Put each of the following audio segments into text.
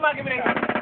Kumagi mo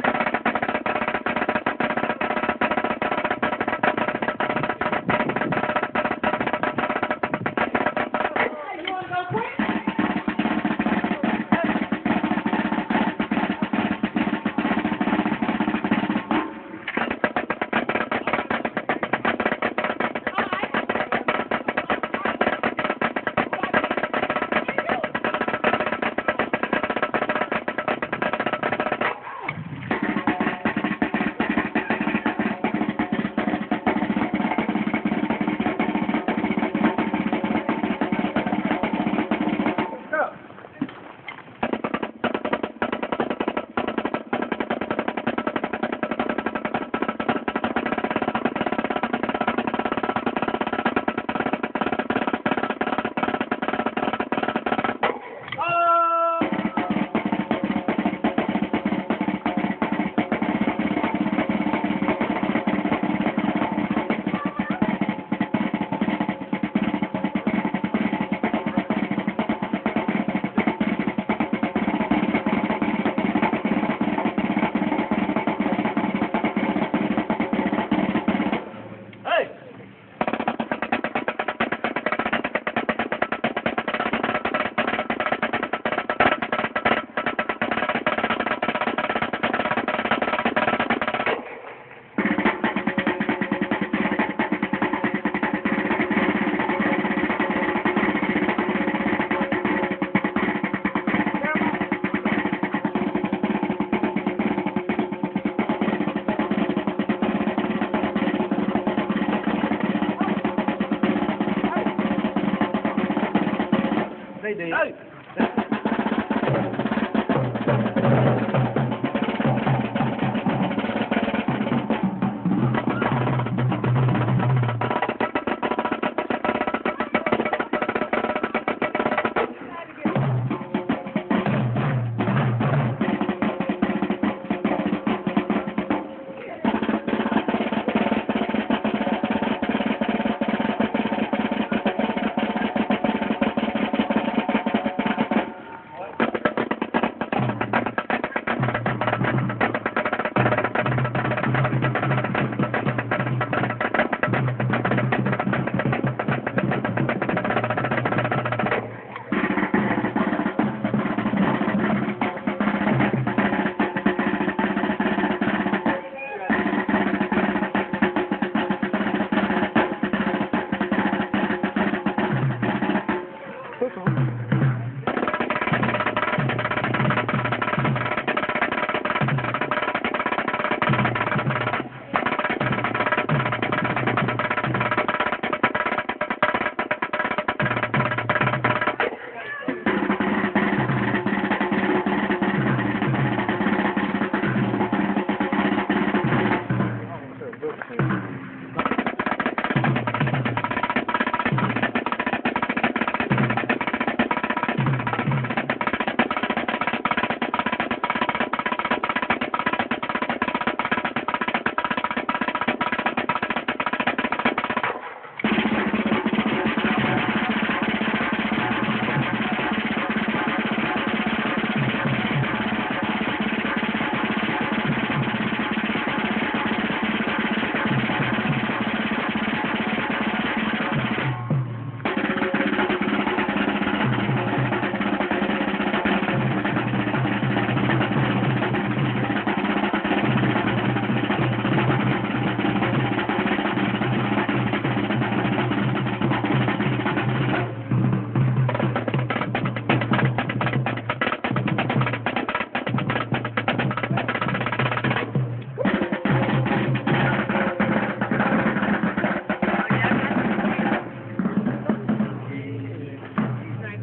day. Hey.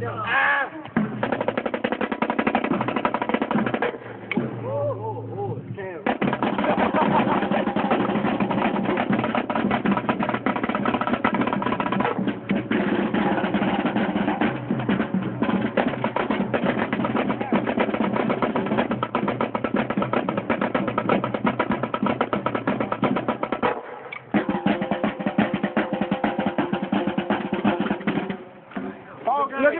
No.